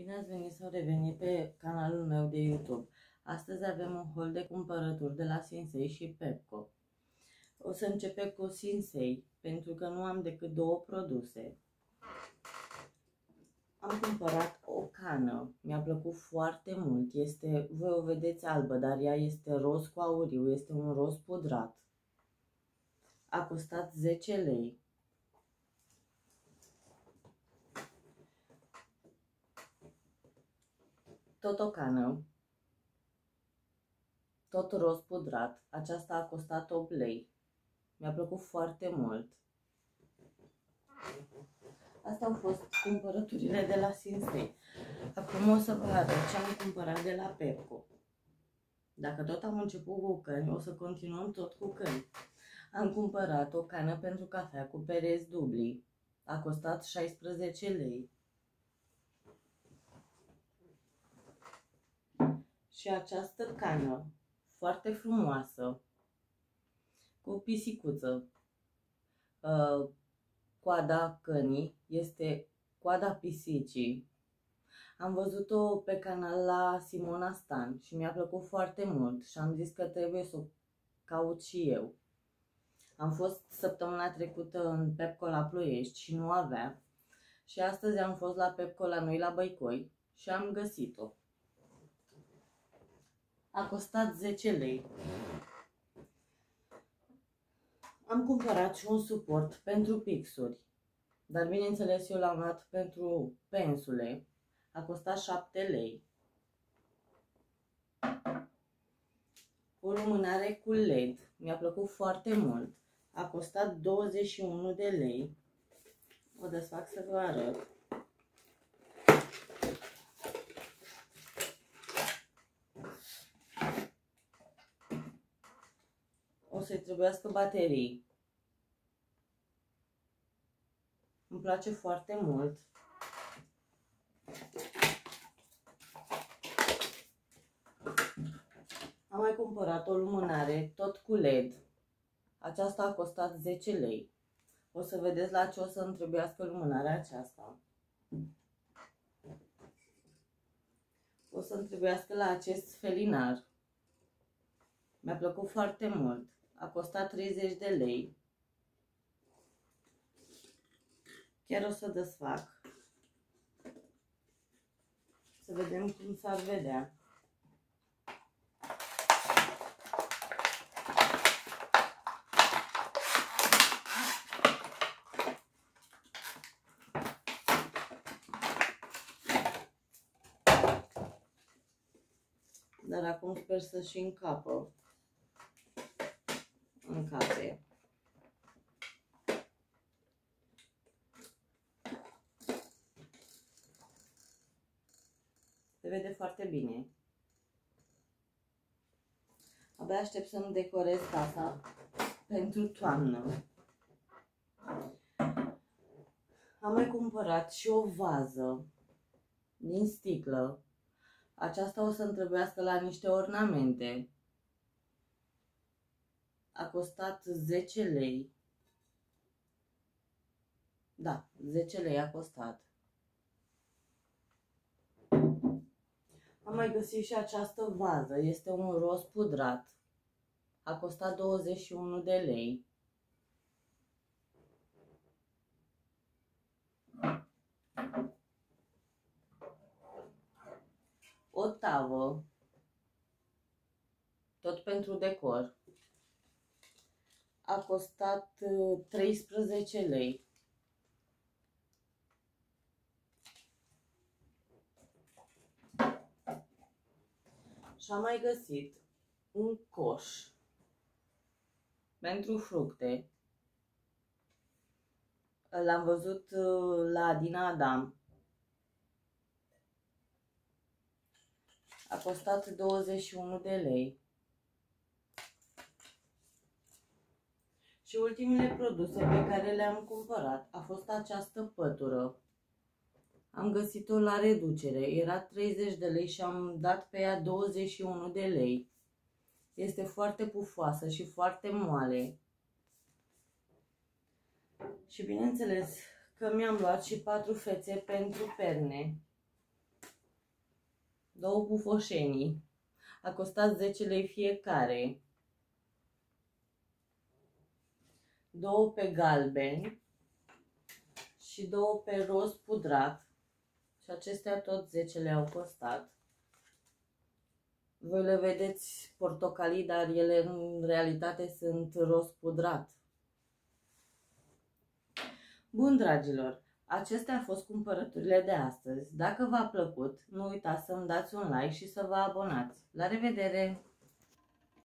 Bine ați venit sau revenit pe canalul meu de YouTube. Astăzi avem un hol de cumpărături de la Sinsei și Pepco. O să începem cu Sinsei, pentru că nu am decât două produse. Am cumpărat o cană, mi-a plăcut foarte mult. Este, voi o vedeți albă, dar ea este roz cu auriu, este un roz pudrat. A costat 10 lei. Tot o cană, tot roz pudrat. Aceasta a costat 8 lei. Mi-a plăcut foarte mult. Astea au fost cumpărăturile de la Sinsei. Acum o să vă arăt ce am cumpărat de la Pepco. Dacă tot am început cu căni, o să continuăm tot cu căni. Am cumpărat o cană pentru cafea cu perezi dubli. A costat 16 lei. Și această cană foarte frumoasă cu pisicuță. Uh, coada cănii este coada pisicii. Am văzut-o pe canal la Simona Stan și mi-a plăcut foarte mult și am zis că trebuie să o caut și eu. Am fost săptămâna trecută în Pepco la Ploiești și nu avea. Și astăzi am fost la Pepco la noi la Băicoi și am găsit-o a costat 10 lei. Am cumpărat și un suport pentru pixuri, dar bineînțeles eu l-am luat pentru pensule. A costat 7 lei. O lumânare cu LED. Mi-a plăcut foarte mult. A costat 21 de lei. O desfac să vă arăt. O să-i trebuiască baterii. Îmi place foarte mult. Am mai cumpărat o lumânare, tot cu LED. Aceasta a costat 10 lei. O să vedeți la ce o să îmi trebuiască lumânarea aceasta. O să-mi trebuiască la acest felinar. Mi-a plăcut foarte mult a costat 30 de lei. Chiar o să desfac. Să vedem cum s-ar vedea. Dar acum sper să și încapă în cafe. Se vede foarte bine. Abia aștept să-mi decorez casa pentru toamnă. Am mai cumpărat și o vază din sticlă. Aceasta o să-mi trebuiască la niște ornamente a costat 10 lei. Da, 10 lei a costat. Am mai găsit și această vază. Este un roz pudrat. A costat 21 de lei. O tavă. Tot pentru decor a costat 13 uh, lei. Și am mai găsit un coș pentru fructe. L-am văzut uh, la Adina Adam. A costat 21 de lei. Și ultimele produse pe care le-am cumpărat a fost această pătură. Am găsit-o la reducere. Era 30 de lei și am dat pe ea 21 de lei. Este foarte pufoasă și foarte moale. Și bineînțeles că mi-am luat și patru fețe pentru perne. două pufoșenii, a costat 10 lei fiecare, două pe galben și două pe roz pudrat și acestea tot 10 lei au costat. Voi le vedeți portocalii, dar ele în realitate sunt roz pudrat. Bun, dragilor, acestea au fost cumpărăturile de astăzi. Dacă v-a plăcut, nu uitați să-mi dați un like și să vă abonați. La revedere!